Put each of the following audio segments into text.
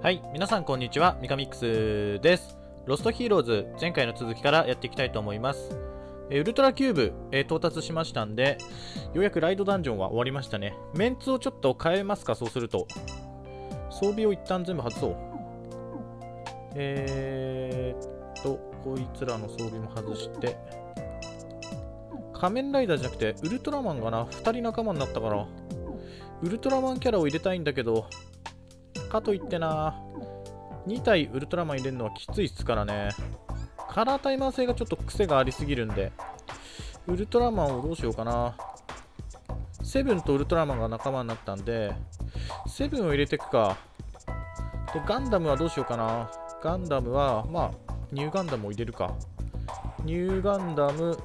はい、皆さんこんにちは、ミカミックスです。ロストヒーローズ、前回の続きからやっていきたいと思います。えウルトラキューブ、え到達しましたんで、ようやくライドダンジョンは終わりましたね。メンツをちょっと変えますか、そうすると。装備を一旦全部外そう。えーっと、こいつらの装備も外して。仮面ライダーじゃなくて、ウルトラマンがな、2人仲間になったから、ウルトラマンキャラを入れたいんだけど、かといってな、2体ウルトラマン入れるのはきついっすからね。カラータイマー性がちょっと癖がありすぎるんで、ウルトラマンをどうしようかな。セブンとウルトラマンが仲間になったんで、セブンを入れていくか。で、ガンダムはどうしようかな。ガンダムは、まあ、ニューガンダムを入れるか。ニューガンダム、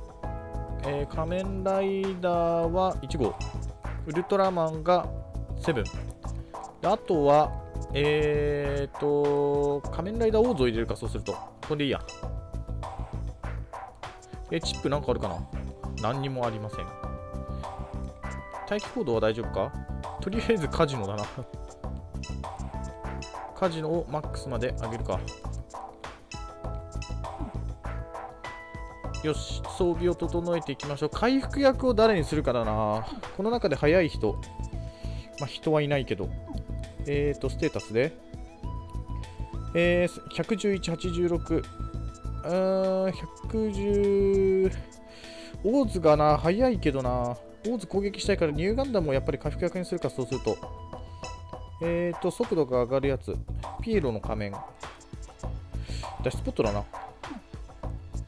えー仮面ライダーは1号。ウルトラマンがセブン。であとは、えーと、仮面ライダーオーズを入れるか、そうすると。これでいいや。え、チップなんかあるかな？何にもありません。待機行動は大丈夫か？とりあえずカジノだな。カジノをマックスまで上げるか。よし、装備を整えていきましょう。回復役を誰にするかだな。この中で速い人。まあ、人はいないけど。えーと、ステータスで。えー、111、86。うーん、110。オーズがな、速いけどな。オーズ攻撃したいからニューガンダムをやっぱり回復役にするか、そうすると。えーと、速度が上がるやつ。ピエロの仮面。ダッシュスポットだな。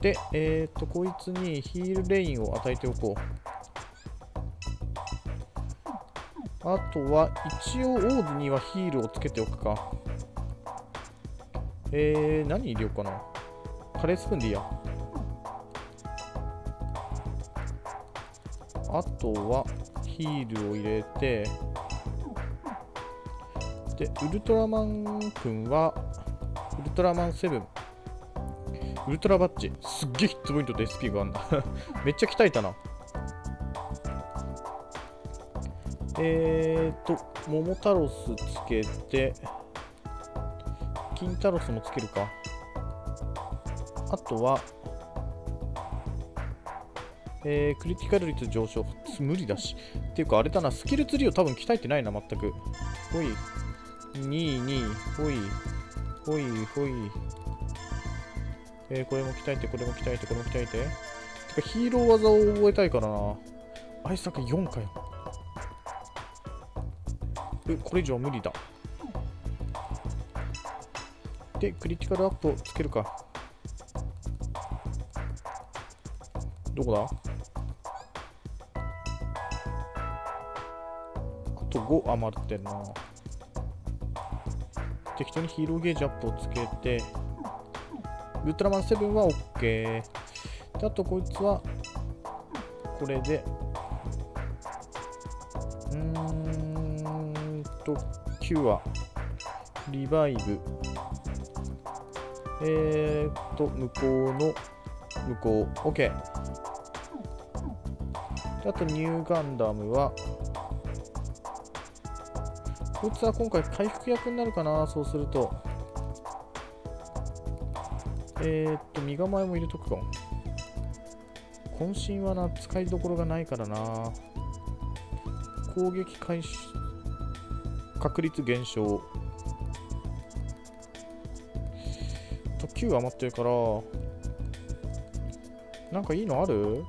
で、えーと、こいつにヒールレインを与えておこう。あとは、一応、オーズにはヒールをつけておくか。えー、何入れようかな。カレースプーンでいいや。あとは、ヒールを入れて、で、ウルトラマン君は、ウルトラマンセブン。ウルトラバッジ。すっげえヒットポイントと SP があんだ。めっちゃ鍛えたな。えーと、桃太郎スつけて、金太郎スもつけるか。あとは、えー、クリティカル率上昇。無理だし。っていうか、あれだな、スキルツリーを多分鍛えてないな、全く。ほい。2、2、ほい。ほい、ほい。えー、これも鍛えて、これも鍛えて、これも鍛えて。てか、ヒーロー技を覚えたいからな。アイスタック4かよ。え、これ以上無理だ。で、クリティカルアップをつけるか。どこだ？あと5余ってんな。適当にヒーローゲージアップをつけて、ウルトラマン7は OK。であとこいつは、これで、うん、9は、リバイブ。えーっと、向こうの、向こう、OK。あと、ニューガンダムは、こいつは今回回復役になるかな、そうすると。えー、っと、身構えも入れとくか。渾身はな、使いどころがないからな。攻撃開始、確率減少。と、9余ってるから、なんかいいのある？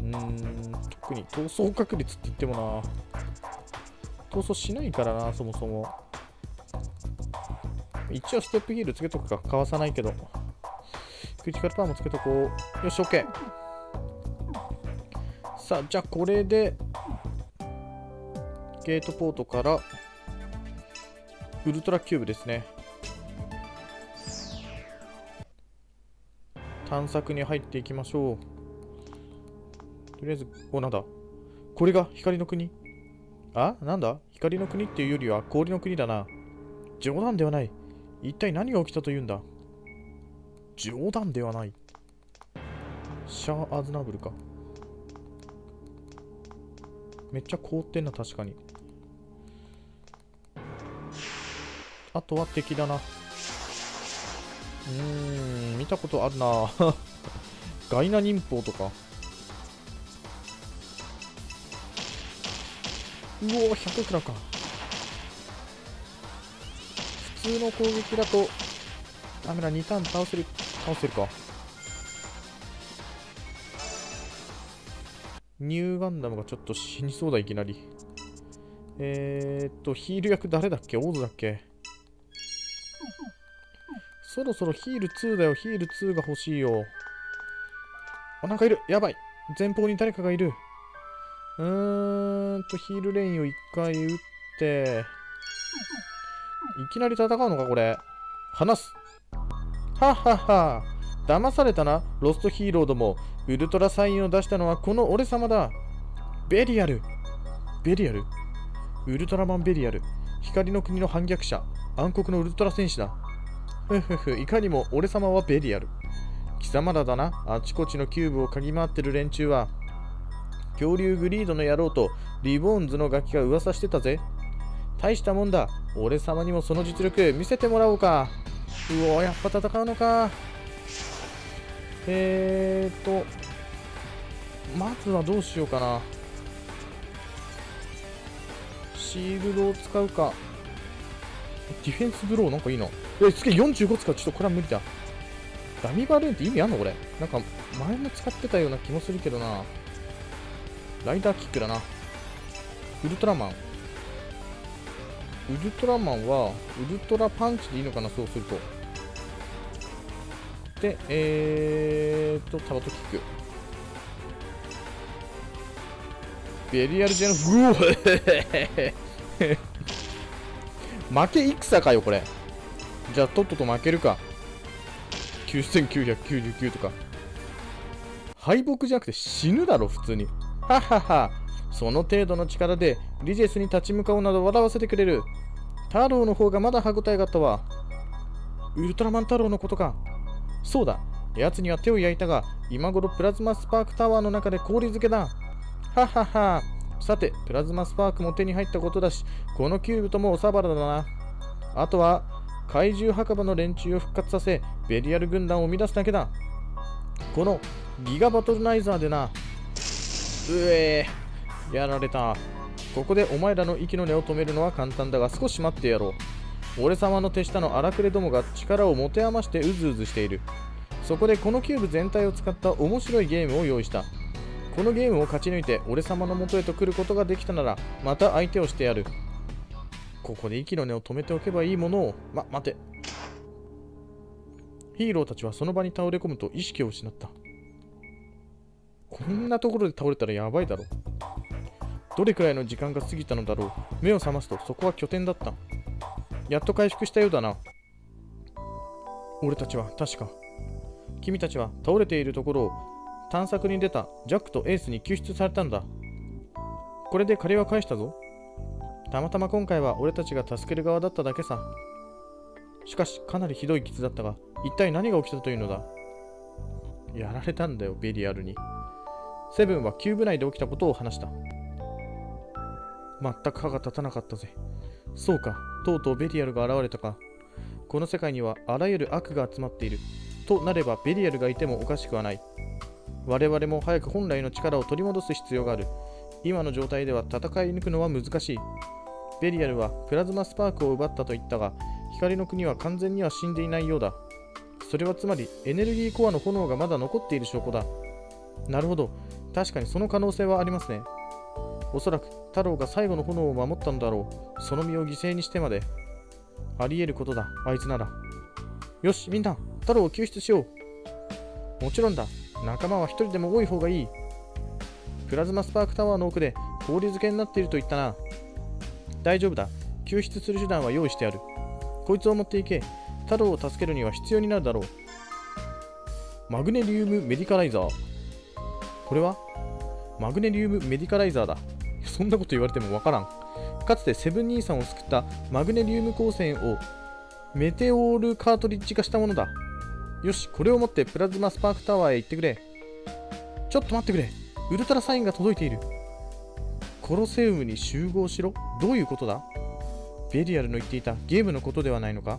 うん、特に逃走確率って言ってもな。逃走しないからな、そもそも。一応ステップヒールつけとくか。かわさないけど。クリティカルパワーもつけとこう。よし、OK。さあ、じゃあこれで、ゲートポートから、ウルトラキューブですね。探索に入っていきましょう。とりあえず、お、なんだ？これが光の国？あ？なんだ？光の国っていうよりは氷の国だな。冗談ではない。一体何が起きたというんだ？冗談ではない。シャア・アズナブルか。めっちゃ凍ってんな、確かに。あとは敵だな。うーん見たことあるな。ガイナ忍法とか。うおー100くらか。普通の攻撃だとダメだ2ターン倒せる倒せるか。ニューガンダムがちょっと死にそうだいきなり。えー、っとヒール役誰だっけ？オーズだっけ？そろそろヒール2だよ。ヒール2が欲しいよ。あなんかいる。やばい。前方に誰かがいる。うーんとヒールレインを1回打って。いきなり戦うのかこれ。離す。はっはっは。騙されたな。ロストヒーローども。ウルトラサインを出したのはこの俺様だ。ベリアル。ベリアル？ウルトラマンベリアル。光の国の反逆者。暗黒のウルトラ戦士だ。ふふふいかにも俺様はベリアル。貴様らだな。あちこちのキューブを嗅ぎ回ってる連中は恐竜グリードの野郎とリボーンズのガキが噂してたぜ。大したもんだ。俺様にもその実力見せてもらおうか。うおやっぱ戦うのか。えーとまずはどうしようかな。シールドを使うか。ディフェンスブローなんかいいな。えすげえ45使うちょっとこれは無理だ。ダミバルーンって意味あんのこれ？なんか前も使ってたような気もするけどな。ライダーキックだな。ウルトラマン。ウルトラマンはウルトラパンチでいいのかなそうすると。でえーとタバトキック。ベリアルジェノうお負け戦かよこれ。じゃあとっとと負けるか。9999とか。敗北じゃなくて死ぬだろ普通に。ははは。その程度の力でリジェスに立ち向かうなど笑わせてくれる。太郎の方がまだ歯応えがあったわ。ウルトラマン太郎のことか。そうだ。奴には手を焼いたが今頃プラズマスパークタワーの中で氷漬けだ。ははは。さてプラズマスパークも手に入ったことだしこのキューブともおさらばだな。あとは怪獣墓場の連中を復活させベリアル軍団を生み出すだけだ。このギガバトルナイザーでな。うえーやられた。ここでお前らの息の根を止めるのは簡単だが少し待ってやろう。俺様の手下の荒くれどもが力を持て余してうずうずしている。そこでこのキューブ全体を使った面白いゲームを用意した。このゲームを勝ち抜いて俺様の元へと来ることができたならまた相手をしてやる。ここで息の根を止めておけばいいものを。ま待て。ヒーローたちはその場に倒れ込むと意識を失った。こんなところで倒れたらやばいだろどれくらいの時間が過ぎたのだろう。目を覚ますとそこは拠点だった。やっと回復したようだな。俺たちは確か。君たちは倒れているところを探索に出たジャックとエースに救出されたんだ。これで借りは返したぞ。たまたま今回は俺たちが助ける側だっただけさ。しかしかなりひどい傷だったが一体何が起きたというのだ。やられたんだよベリアルに。セブンはキューブ内で起きたことを話した。全く歯が立たなかったぜ。そうかとうとうベリアルが現れたか。この世界にはあらゆる悪が集まっている。となればベリアルがいてもおかしくはない。我々も早く本来の力を取り戻す必要がある。今の状態では戦い抜くのは難しい。ベリアルはプラズマスパークを奪ったと言ったが光の国は完全には死んでいないようだ。それはつまりエネルギーコアの炎がまだ残っている証拠だ。なるほど。確かにその可能性はありますね。おそらく太郎が最後の炎を守ったのだろう。その身を犠牲にしてまで。あり得ることだあいつなら。よしみんな太郎を救出しよう。もちろんだ。仲間は一人でも多い方がいい。プラズマスパークタワーの奥で氷漬けになっていると言ったな。大丈夫だ。救出する手段は用意してある。こいつを持っていけ。太郎を助けるには必要になるだろう。マグネリウムメディカライザー。これは？マグネリウムメディカライザーだ。そんなこと言われてもわからん。かつてセブン兄さんを救ったマグネリウム光線をメテオールカートリッジ化したものだ。よしこれを持ってプラズマスパークタワーへ行ってくれ。ちょっと待ってくれ。ウルトラサインが届いている。コロセウムに集合しろ。どういうことだ？ベリアルの言っていたゲームのことではないのか？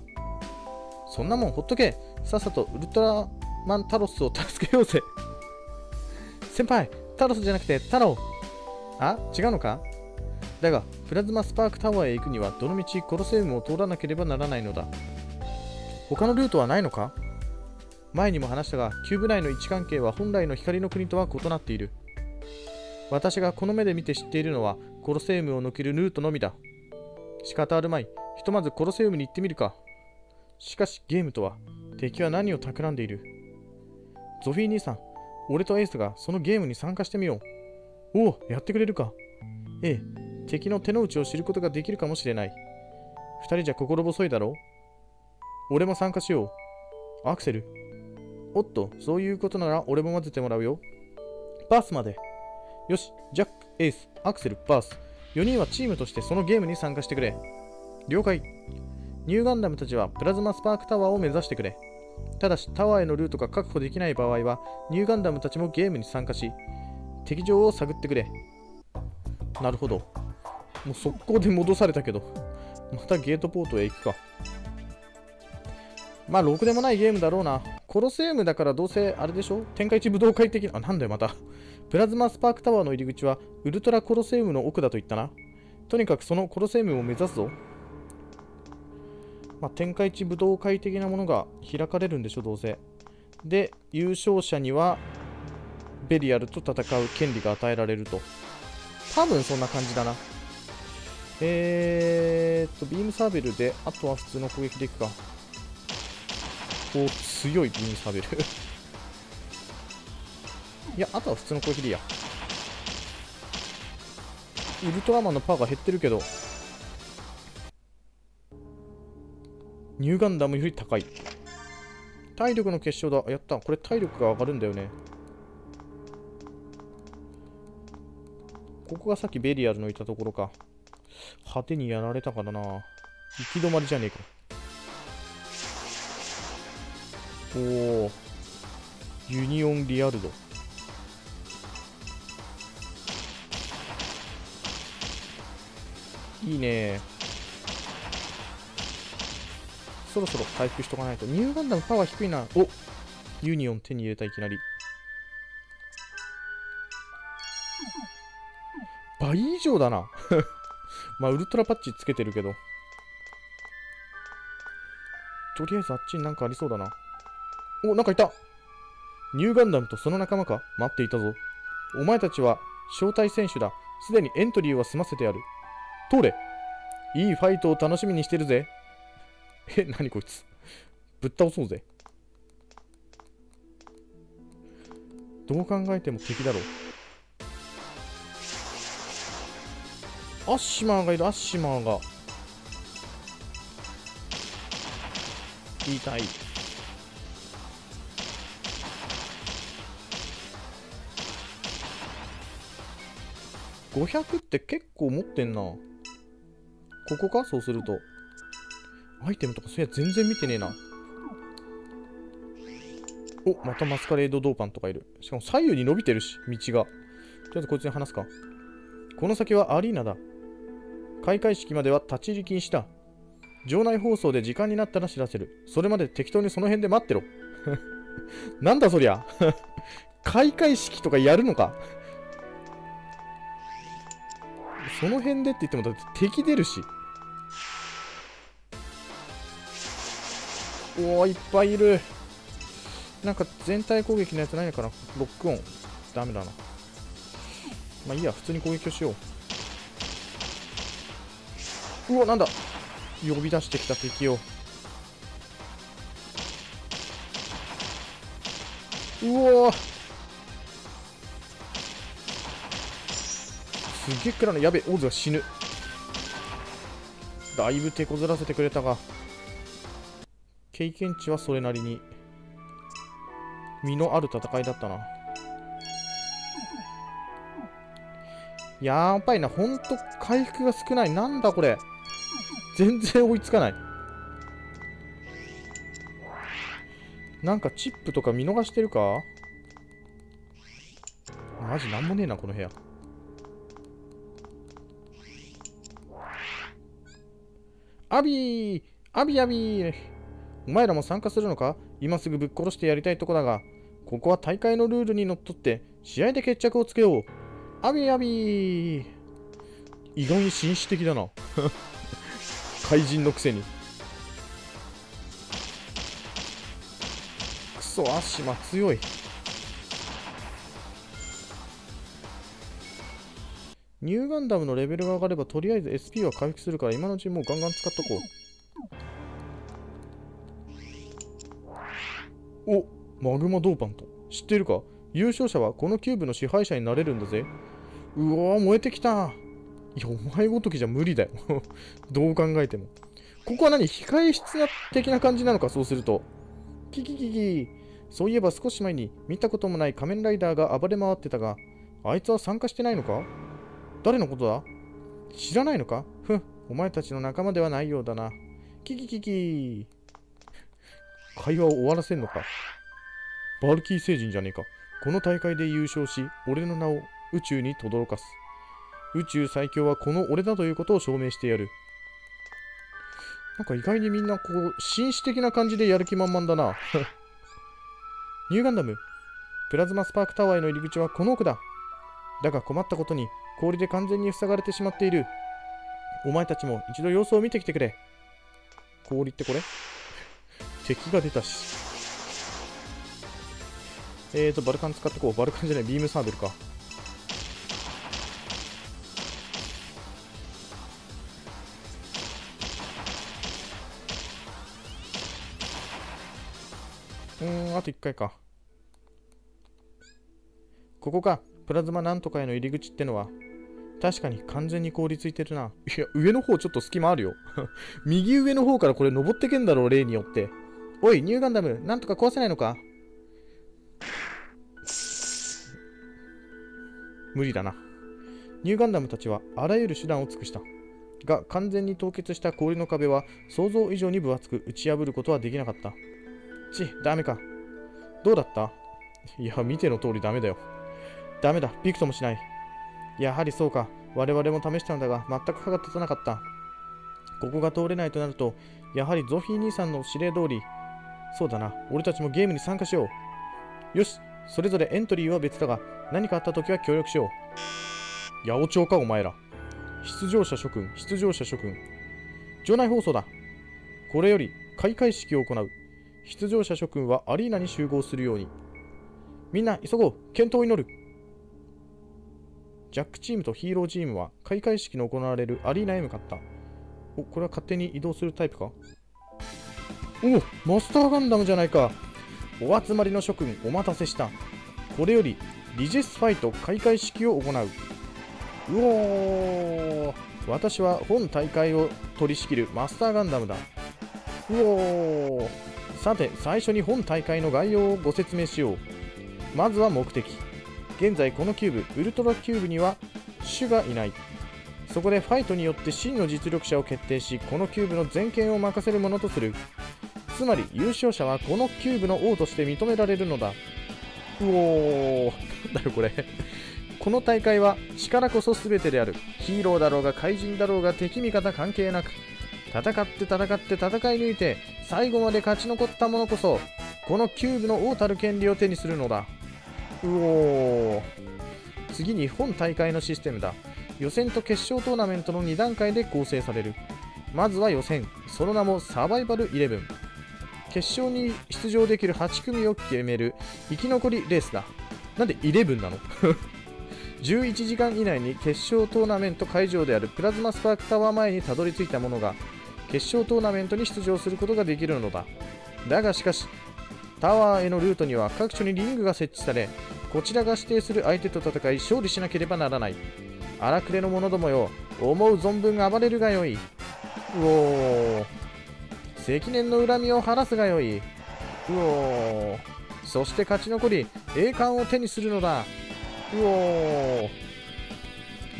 そんなもんほっとけ。さっさとウルトラマンタロスを助けようぜ。先輩タロスじゃなくてタロあ？違うのか？だがプラズマスパークタワーへ行くにはどのみちコロセウムを通らなければならないのだ。他のルートはないのか？前にも話したがキューブ内の位置関係は本来の光の国とは異なっている。私がこの目で見て知っているのはコロセウムを抜けるルートのみだ。仕方あるまい。ひとまずコロセウムに行ってみるか。しかしゲームとは敵は何を企んでいる。ゾフィー兄さん俺とエースがそのゲームに参加してみよう。おおやってくれるか。ええ敵の手の内を知ることができるかもしれない。二人じゃ心細いだろう。俺も参加しよう。アクセル。おっとそういうことなら俺も混ぜてもらうよ。バースまで。よしジャックエースアクセルバース。4人はチームとしてそのゲームに参加してくれ。了解。ニューガンダムたちはプラズマスパークタワーを目指してくれ。ただしタワーへのルートが確保できない場合はニューガンダムたちもゲームに参加し敵情を探ってくれ。なるほど。もう速攻で戻されたけど。またゲートポートへ行くか。まあろくでもないゲームだろうな。コロセウムだからどうせあれでしょ？天下一武道会的なあなんだよまたプラズマスパークタワーの入り口はウルトラコロセウムの奥だと言ったなとにかくそのコロセウムを目指すぞまあ、天下一武道会的なものが開かれるんでしょ、どうせ。で、優勝者にはベリアルと戦う権利が与えられると。多分そんな感じだな。えーっと、ビームサーベルで、あとは普通の攻撃でいくか。お、強いビームサベルいや、あとは普通の攻撃でいいや。ウルトラマンのパワーが減ってるけど、ニューガンダムより高い。体力の結晶だ。やった。これ体力が上がるんだよね。ここがさっきベリアルのいたところか。派手にやられたからな。行き止まりじゃねえか。おお。ユニオンリアルド。いいねそろそろ回復しとかないと。ニューガンダムパワー低いな。おユニオン手に入れたいきなり。倍以上だな。まあ、ウルトラパッチつけてるけど。とりあえずあっちになんかありそうだな。お、なんかいたニューガンダムとその仲間か？待っていたぞ。お前たちは招待選手だ。すでにエントリーは済ませてある。通れいいファイトを楽しみにしてるぜ。え、なにこいつ。ぶっ倒そうぜ。どう考えても敵だろう。アッシマーがいる、アッシマーが。痛い。500って結構持ってんな。ここか？そうすると。アイテムとかそういや全然見てねえな。お、またマスカレードドーパンとかいる。しかも左右に伸びてるし、道が。とりあえずこいつに話すか。この先はアリーナだ。開会式までは立ち入り禁止だ。場内放送で時間になったら知らせる。それまで適当にその辺で待ってろ。なんだそりゃ。開会式とかやるのか。その辺でって言ってもだって敵出るし。おおいっぱいいる。なんか全体攻撃のやつないのかな？ロックオン。ダメだな。まあいいや普通に攻撃をしよう。うわなんだ？呼び出してきた敵を。うわすげえくらの。やべオーズが死ぬ。だいぶ手こずらせてくれたが。経験値はそれなりに。身のある戦いだったな。やばいな。ほんと回復が少ない。なんだこれ。全然追いつかない。なんかチップとか見逃してるか？マジなんもねえなこの部屋。アビーアビアビーお前らも参加するのか？今すぐぶっ殺してやりたいとこだが、ここは大会のルールにのっとって試合で決着をつけよう。アビアビー意外に紳士的だな。怪人のくせに。クソ、アッシマ強い。ニューガンダムのレベルが上がればとりあえず SP は回復するから今のうちもうガンガン使っとこう。おマグマドーパント。知ってるか？優勝者はこのキューブの支配者になれるんだぜ。うわ燃えてきた。いや、お前ごときじゃ無理だよ。どう考えても。ここは何？控え室的な感じなのか、そうすると。キキキキ。そういえば少し前に見たこともない仮面ライダーが暴れ回ってたが、あいつは参加してないのか？誰のことだ？知らないのか？ふん、お前たちの仲間ではないようだな。キキキキ会話を終わらせんのか？バルキー星人じゃねえか。この大会で優勝し、俺の名を宇宙に轟かす。宇宙最強はこの俺だということを証明してやる。なんか意外にみんなこう、紳士的な感じでやる気満々だな。ニューガンダム、プラズマスパークタワーへの入り口はこの奥だ。だが困ったことに、氷で完全に塞がれてしまっている。お前たちも一度様子を見てきてくれ。氷ってこれ？敵が出たし。えーと、バルカン使ってこう。バルカンじゃない、ビームサーベルか。うん、あと1回か。ここか。プラズマなんとかへの入り口ってのは。確かに完全に凍りついてるな。いや、上の方ちょっと隙間あるよ。右上の方からこれ登ってけんだろう、例によって。おい、ニューガンダム、なんとか壊せないのか？無理だな。ニューガンダムたちはあらゆる手段を尽くした。が、完全に凍結した氷の壁は想像以上に分厚く打ち破ることはできなかった。ち、ダメか。どうだった？いや、見ての通りダメだよ。ダメだ、びくともしない。やはりそうか。我々も試したんだが、全く歯が立たなかった。ここが通れないとなると、やはりゾフィー兄さんの指令通り、そうだな、俺たちもゲームに参加しよう。よし、それぞれエントリーは別だが、何かあった時は協力しよう。八百長か、お前ら。出場者諸君、出場者諸君。場内放送だ。これより開会式を行う。出場者諸君はアリーナに集合するように。みんな、急ごう。健闘を祈る。ジャックチームとヒーローチームは開会式の行われるアリーナへ向かった。お、これは勝手に移動するタイプか？おマスターガンダムじゃないか。お集まりの諸君、お待たせした。これより、リジェスファイト開会式を行う。うおー私は本大会を取り仕切るマスターガンダムだ。うおーさて、最初に本大会の概要をご説明しよう。まずは目的。現在このキューブ、ウルトラキューブには主がいない。そこでファイトによって真の実力者を決定し、このキューブの全権を任せるものとする。つまり優勝者はこのキューブの王として認められるのだ。うおー、なんだよこれこの大会は力こそ全てである。ヒーローだろうが怪人だろうが敵味方関係なく、戦って戦って戦い抜いて最後まで勝ち残った者こそ、このキューブの王たる権利を手にするのだ。うお。次に本大会のシステムだ。予選と決勝トーナメントの2段階で構成される。まずは予選、その名もサバイバル11。決勝に出場できる8組を決める生き残りレースだ。なんで11なの？11時間以内に決勝トーナメント会場であるプラズマスパークタワー前にたどり着いた者が決勝トーナメントに出場することができるのだ。だがしかし、タワーへのルートには各所にリングが設置され、こちらが指定する相手と戦い勝利しなければならない。荒くれの者どもよ、思う存分暴れるがよい。うおー。積年の恨みを晴らすがよい。うおー。そして勝ち残り、栄冠を手にするのだ。うおー。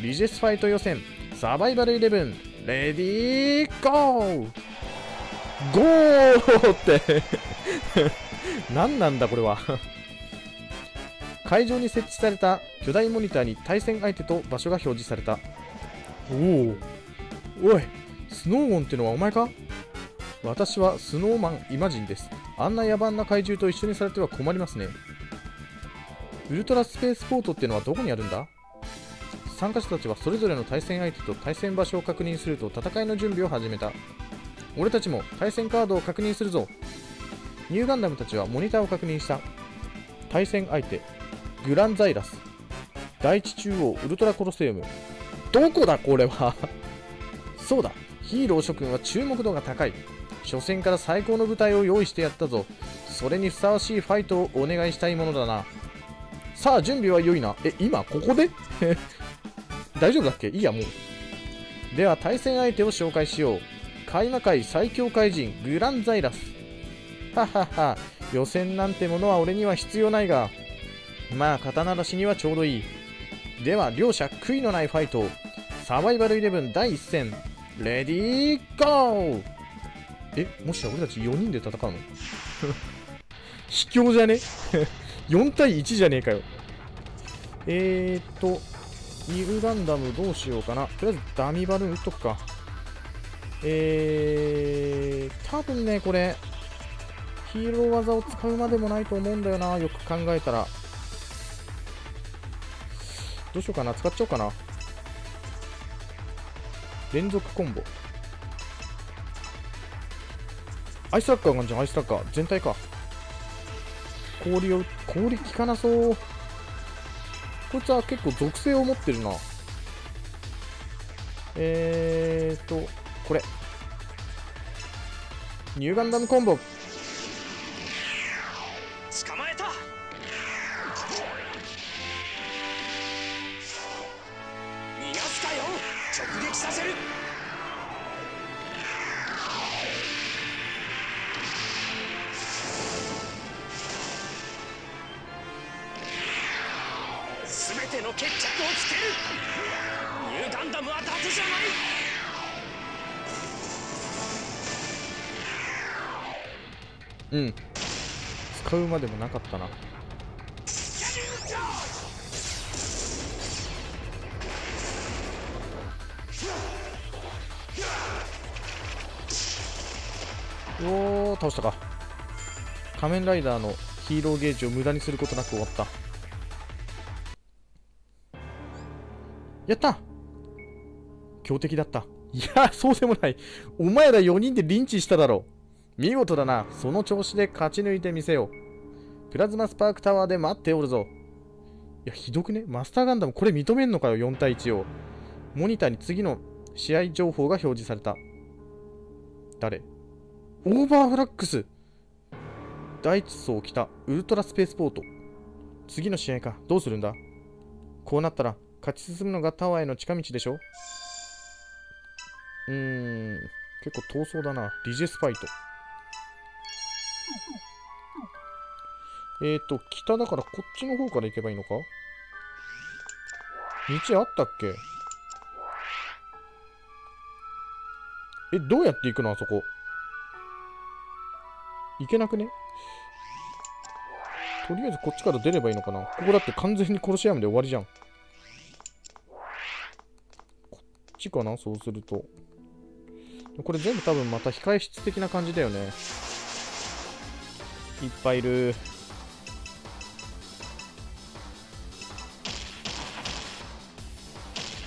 リジェスファイト予選、サバイバル11、レディーゴーゴーって 何なんだこれは 会場に設置された巨大モニターに対戦相手と場所が表示されたおおおいスノーゴンってのはお前か？私はスノーマンイマジンです。あんな野蛮な怪獣と一緒にされては困りますね。ウルトラスペースポートってのはどこにあるんだ？参加者たちはそれぞれの対戦相手と対戦場所を確認すると戦いの準備を始めた。俺たちも対戦カードを確認するぞ。ニューガンダムたちはモニターを確認した。対戦相手、グランザイラス。第一中央ウルトラコロセウム。どこだこれは そうだ、ヒーロー諸君は注目度が高い。初戦から最高の舞台を用意してやったぞ。それにふさわしいファイトをお願いしたいものだな。さあ、準備は良いな。え、今ここで？大丈夫だっけ？いいや、もう。では、対戦相手を紹介しよう。開魔界最強怪人、グランザイラス。ははは、予選なんてものは俺には必要ないが、まあ、刀出しにはちょうどいい。では、両者悔いのないファイト。サバイバルイレブン第1戦。レディーゴーえ、もしや俺たち4人で戦うの？卑怯じゃね ?4 対1じゃねえかよ。えーっと、ニューガンダムどうしようかな。とりあえずダミバルーン打っとくか。えー、多分ね、これ、ヒーロー技を使うまでもないと思うんだよな、よく考えたら。どうしようかな、使っちゃおうかな。連続コンボ。アイスラッカーがんじゃん、アイスラッカー。全体か。氷を、氷効かなそう。こいつは結構属性を持ってるな。えーと、これ。ニューガンダムコンボ。までもなかったな。おー、倒したか。仮面ライダーのヒーローゲージを無駄にすることなく終わった。やった強敵だった。いや、そうでもない。お前ら4人でリンチしただろ。見事だな。その調子で勝ち抜いてみせよう。プラズマスパークタワーで待っておるぞ。いや、ひどくね？マスターガンダムこれ認めんのかよ、4対1を。モニターに次の試合情報が表示された。誰？オーバーフラックス第一層来たウルトラスペースポート。次の試合か。どうするんだ？こうなったら、勝ち進むのがタワーへの近道でしょ？うーん、結構闘争だな。リジェスファイト。えーと、北だからこっちの方から行けばいいのか？道あったっけ？え、どうやって行くの？あそこ。行けなくね？とりあえずこっちから出ればいいのかな？ここだって完全にコロシアムで終わりじゃん。こっちかな？そうすると。これ全部多分また控え室的な感じだよね。いっぱいいる。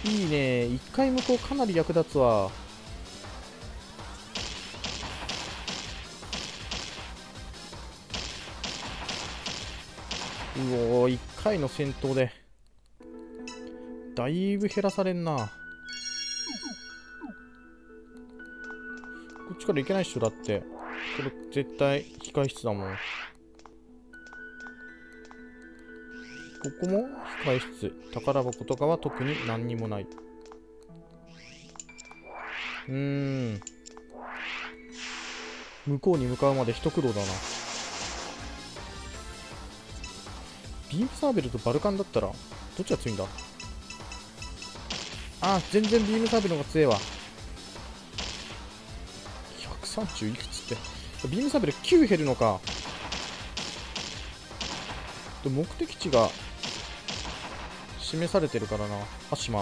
いいね。一回向こうかなり役立つわ。うおー、一回の戦闘で。だいぶ減らされんな。こっちから行けないっしょだって。これ絶対控え室だもん。ここも控え室。宝箱とかは特に何にもない。うーん。向こうに向かうまで一苦労だな。ビームサーベルとバルカンだったら、どっちが強いんだ？あ、全然ビームサーベルの方が強いわ。130いくつって。ビームサーベル9減るのか。で目的地が示されてるからな鹿島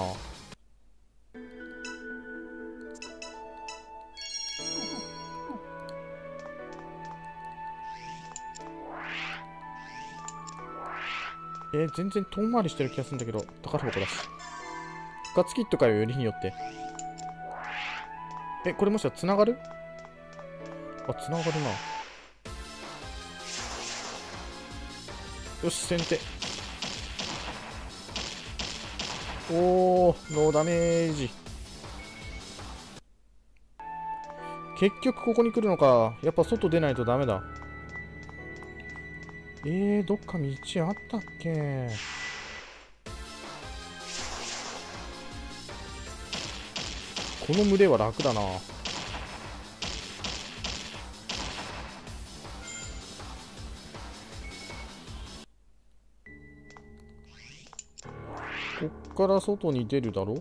えー、全然遠回りしてる気がするんだけど宝箱だし。ガツキットかよよりによって。えこれもしかつながる？あつながるな。よし先手。おー、ノーダメージ。結局ここに来るのか。やっぱ外出ないとダメだ。えー、どっか道あったっけ？この群れは楽だな。から外に出るだろ？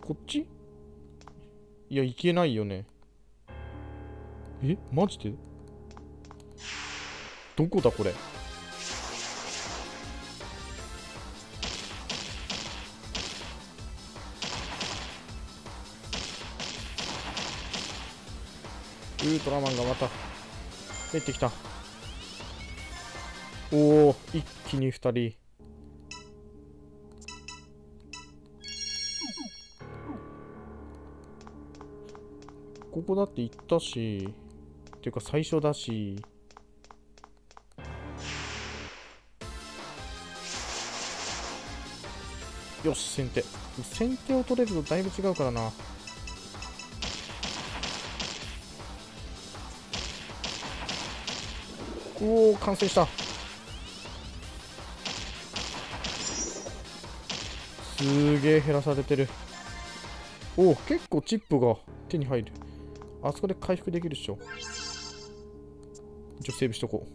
こっち？いや、行けないよね。え？マジで？どこだこれ？ウルトラマンがまた出てきた。おお一気に2人。ここだって行ったしっていうか最初だし。よし先手。先手を取れるとだいぶ違うからな。おお完成した。すげえ減らされてる。おお結構チップが手に入る。あそこで回復できるっしょ。一応セーブしとこう。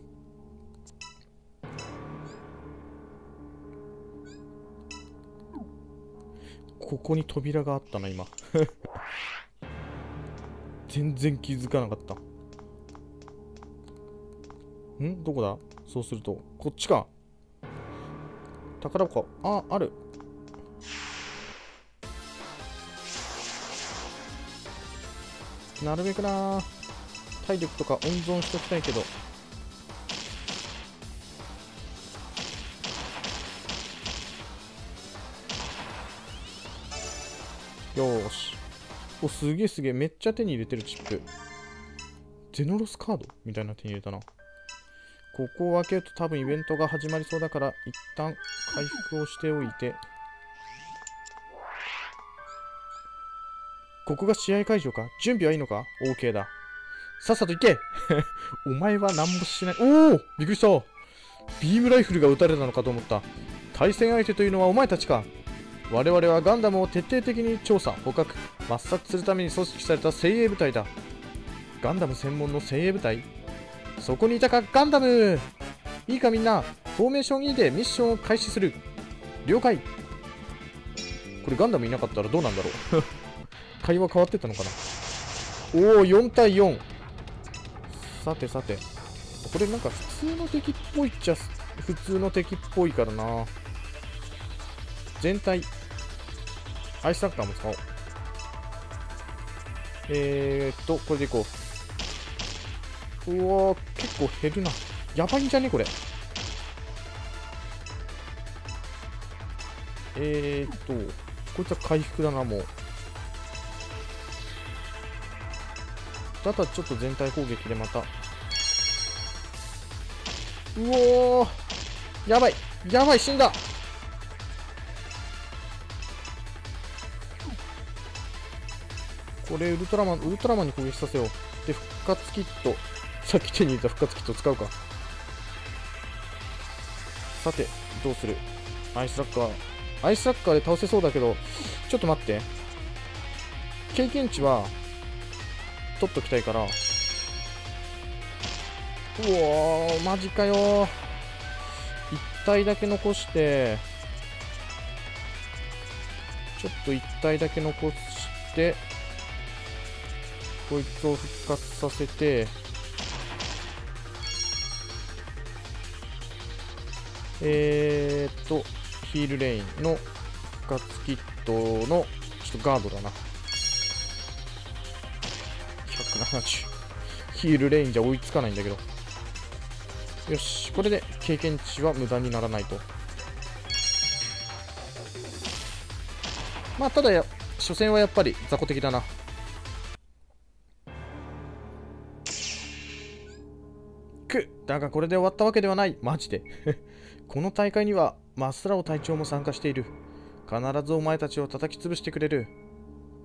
ここに扉があったな今。全然気づかなかった。ん？どこだ？そうすると。こっちか。宝箱。あある。なるべくな。体力とか温存しときたいけど。よし。おすげえすげえ。めっちゃ手に入れてるチップ。ゼノロスカード？みたいな手に入れたな。ここを開けると多分イベントが始まりそうだから一旦回復をしておいて。ここが試合会場か？準備はいいのか ?OK だ。さっさと行け お前は何もしない。おおびっくりしたビームライフルが撃たれたのかと思った。対戦相手というのはお前たちか我々はガンダムを徹底的に調査、捕獲、抹殺するために組織された精鋭部隊だ。ガンダム専門の精鋭部隊？そこにいたか、ガンダムいいかみんな、フォーメーション E でミッションを開始する。了解これガンダムいなかったらどうなんだろう？会話変わってたのかな？おお4対4さてさて。これなんか普通の敵っぽいっちゃ普通の敵っぽいからな。全体。アイスサッカーも使おう。えーっとこれでいこう。うわ結構減るな。やばいんじゃね？これ。えーっとこいつは回復だなもう。だったらちょっと全体攻撃でまた。うおー。やばい。やばい死んだ。これウルトラマンウルトラマンに攻撃させよう。で復活キット。さっき手に入れた復活キット使うか。さてどうする？アイスラッカー。アイスラッカーで倒せそうだけどちょっと待って。経験値は取っときたいから。うおマジかよ1体だけ残して。ちょっと1体だけ残して。こいつを復活させて。えーっとヒールレインの復活キットのちょっとガードだな。170ヒールレインじゃ追いつかないんだけどよしこれで経験値は無駄にならないとまあただや初戦はやっぱり雑魚的だなくだがこれで終わったわけではないマジでこの大会にはマスラオ隊長も参加している必ずお前たちを叩き潰してくれる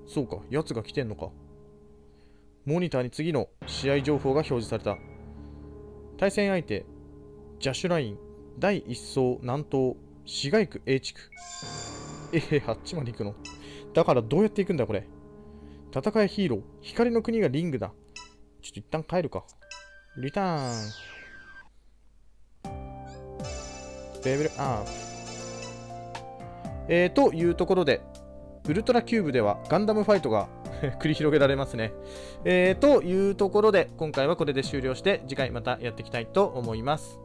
そうか奴が来てんのかモニターに次の試合情報が表示された。対戦相手ジャシュライン第1層南東市街区 A 地区。えへ、あっちまで行くの？だからどうやって行くんだこれ？戦いヒーロー光の国がリングだ。ちょっと一旦帰るか。リターン。レベルアップえー、というところでウルトラキューブではガンダムファイトが 繰り広げられますね。えー、というところで今回はこれで終了して次回またやっていきたいと思います。